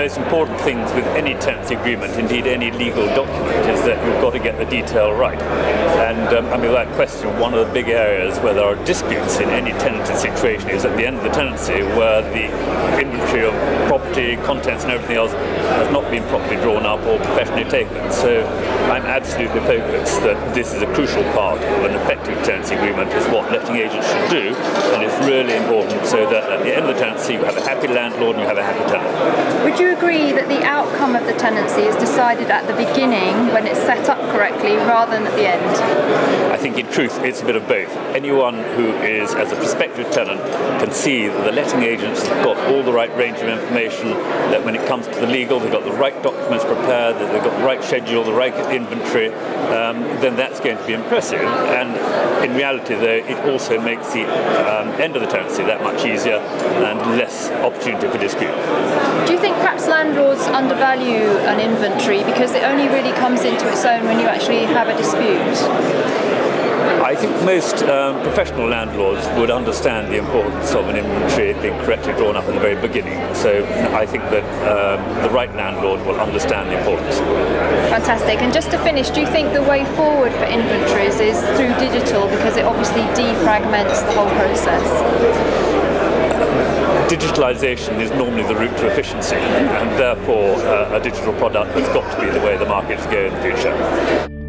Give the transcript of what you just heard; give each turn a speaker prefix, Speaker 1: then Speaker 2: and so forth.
Speaker 1: most important things with any tenancy agreement, indeed any legal document, is that you've got to get the detail right. And um, I mean, without question, one of the big areas where there are disputes in any tenancy situation is at the end of the tenancy where the inventory of property, contents and everything else has not been properly drawn up or professionally taken. So I'm absolutely focused that this is a crucial part of an effective tenancy agreement is what letting agents should do and it's really important so that at the end of the tenancy you have a happy landlord and you have a happy tenant.
Speaker 2: Would you agree that the outcome of the tenancy is decided at the beginning when it's set up correctly rather than at the end?
Speaker 1: I think in truth it's a bit of both. Anyone who is as a prospective tenant can see that the letting agents have got all the right range of information, that when it comes to the legal they've got the right documents prepared, that they've got the right schedule, the right inventory, um, then that's going to be impressive. And in reality though it also makes the um, end of the tenancy that much easier and less opportunity for dispute.
Speaker 2: Do you think perhaps landlords undervalue an inventory because it only really comes into its own when you actually have a dispute?
Speaker 1: I think most um, professional landlords would understand the importance of an inventory being correctly drawn up at the very beginning. So I think that um, the right landlord will understand the importance.
Speaker 2: Fantastic. And just to finish, do you think the way forward for inventories is through digital because it obviously defragments the whole process?
Speaker 1: digitalization is normally the route to efficiency, and therefore uh, a digital product has got to be the way the markets go in the future.